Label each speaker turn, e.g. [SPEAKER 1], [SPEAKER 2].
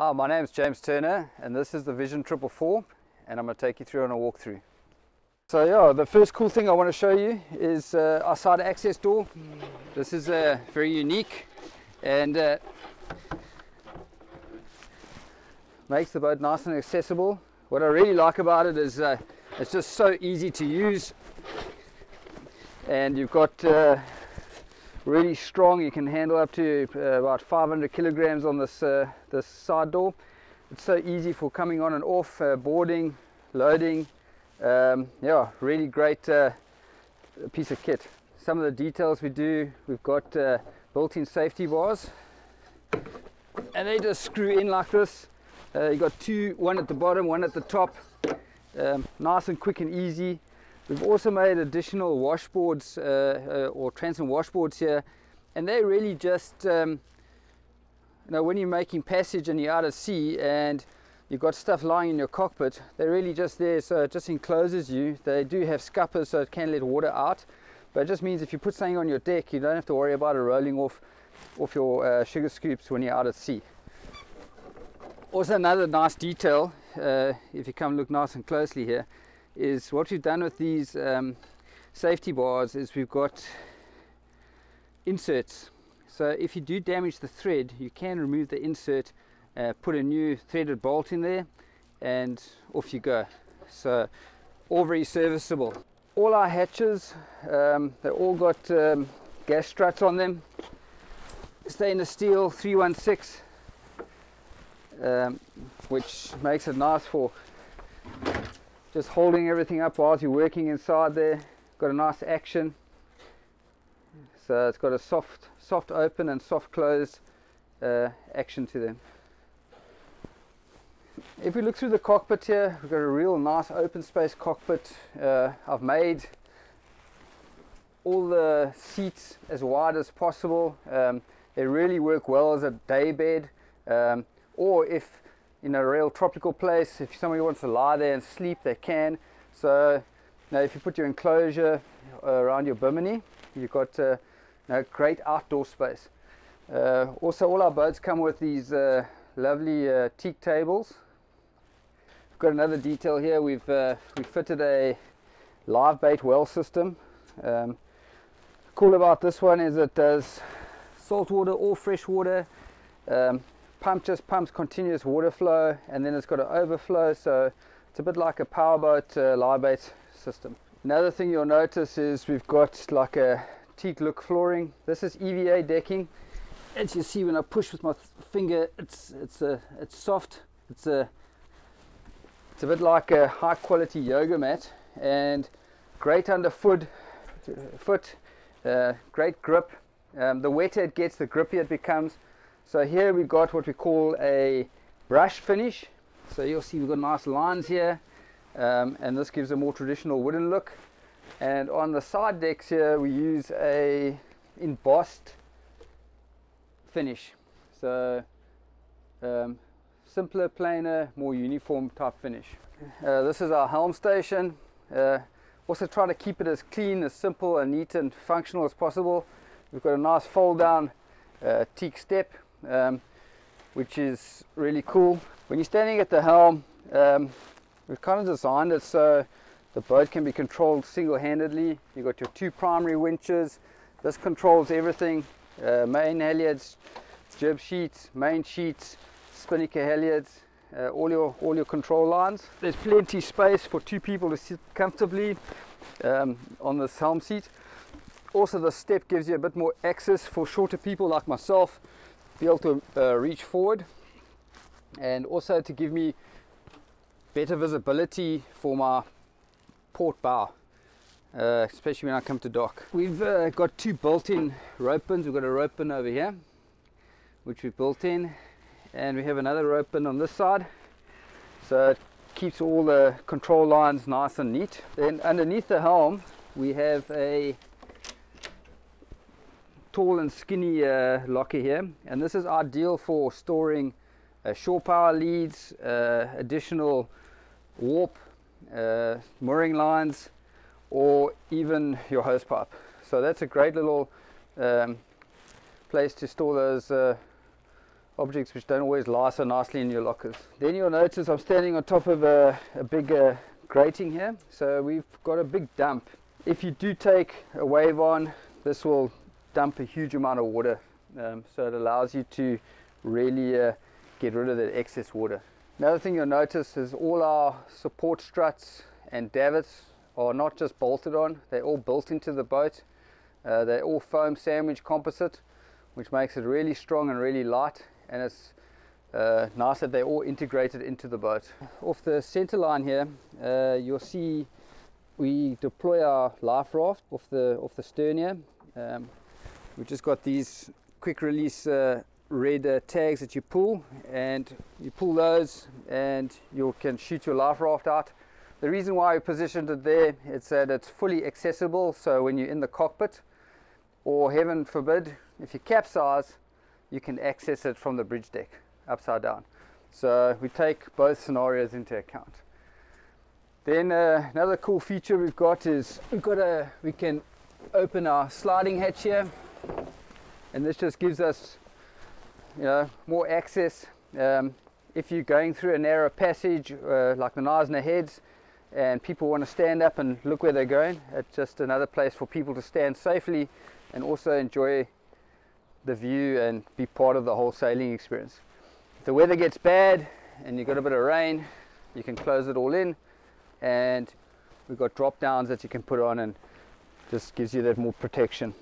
[SPEAKER 1] Hi, my name is James Turner and this is the Vision 444 and I'm going to take you through on a walkthrough. So yeah, the first cool thing I want to show you is uh, our side access door. This is uh, very unique and uh, makes the boat nice and accessible. What I really like about it is uh, it's just so easy to use and you've got uh, really strong. You can handle up to uh, about 500 kilograms on this uh, this side door. It's so easy for coming on and off uh, boarding loading. Um, yeah really great uh, piece of kit. Some of the details we do we've got uh, built-in safety bars. And they just screw in like this. Uh, you got two one at the bottom one at the top. Um, nice and quick and easy We've also made additional washboards uh, uh, or transom washboards here and they really just um, you know when you're making passage and you're out at sea and you've got stuff lying in your cockpit they're really just there so it just encloses you. They do have scuppers so it can let water out but it just means if you put something on your deck you don't have to worry about it rolling off off your uh, sugar scoops when you're out at sea. Also another nice detail uh, if you come look nice and closely here is what we've done with these um, safety bars is we've got inserts. So if you do damage the thread you can remove the insert uh, put a new threaded bolt in there and off you go. So all very serviceable. All our hatches um, they all got um, gas struts on them. Stainless steel 316 um, which makes it nice for just holding everything up while you're working inside there. Got a nice action. So it's got a soft soft open and soft close uh, action to them. If we look through the cockpit here we've got a real nice open space cockpit uh, I've made all the seats as wide as possible. Um, they really work well as a day bed um, or if in a real tropical place. If somebody wants to lie there and sleep, they can. So now if you put your enclosure around your bimini, you've got uh, great outdoor space. Uh, also, all our boats come with these uh, lovely uh, teak tables. We've got another detail here. We've uh, we fitted a live bait well system. Um, cool about this one is it does salt water or fresh water. Um, pump just pumps continuous water flow and then it's got an overflow. So it's a bit like a powerboat uh, live bait system. Another thing you'll notice is we've got like a teak look flooring. This is EVA decking. As you see when I push with my finger it's it's a it's soft. It's a it's a bit like a high quality yoga mat and great underfoot foot uh, great grip. Um, the wetter it gets the grippier it becomes so here we've got what we call a brush finish. So you'll see we've got nice lines here um, and this gives a more traditional wooden look. And on the side decks here we use a embossed finish. So um, simpler, plainer, more uniform type finish. Uh, this is our helm station. Uh, also try to keep it as clean, as simple and neat and functional as possible. We've got a nice fold down uh, teak step um, which is really cool. When you're standing at the helm, um, we've kind of designed it so the boat can be controlled single-handedly. You've got your two primary winches. This controls everything. Uh, main halyards, jib sheets, main sheets, spinnaker halyards, uh, all your all your control lines. There's plenty space for two people to sit comfortably um, on this helm seat. Also the step gives you a bit more access for shorter people like myself be able to uh, reach forward and also to give me better visibility for my port bow uh, especially when I come to dock. We've uh, got two built-in rope pins. We've got a rope pin over here which we built in and we have another rope pin on this side so it keeps all the control lines nice and neat. Then underneath the helm we have a tall and skinny uh, locker here and this is ideal for storing uh, shore power leads, uh, additional warp, uh, mooring lines or even your hose pipe. So that's a great little um, place to store those uh, objects which don't always lie so nicely in your lockers. Then you'll notice I'm standing on top of a, a big grating here. So we've got a big dump. If you do take a wave on, this will dump a huge amount of water. Um, so it allows you to really uh, get rid of the excess water. Another thing you'll notice is all our support struts and davits are not just bolted on, they're all built into the boat. Uh, they're all foam sandwich composite, which makes it really strong and really light. And it's uh, nice that they're all integrated into the boat. Off the center line here, uh, you'll see we deploy our life raft off the off the stern here. Um, we've just got these quick release uh, red uh, tags that you pull and you pull those and you can shoot your life raft out. The reason why we positioned it there is that it's fully accessible so when you're in the cockpit or heaven forbid if you capsize you can access it from the bridge deck upside down. So we take both scenarios into account. Then uh, another cool feature we've got is we've got a we can open our sliding hatch here and this just gives us you know, more access. Um, if you're going through a narrow passage uh, like the Knysna Heads and people want to stand up and look where they're going, it's just another place for people to stand safely and also enjoy the view and be part of the whole sailing experience. If the weather gets bad and you've got a bit of rain, you can close it all in and we've got drop downs that you can put on and just gives you that more protection.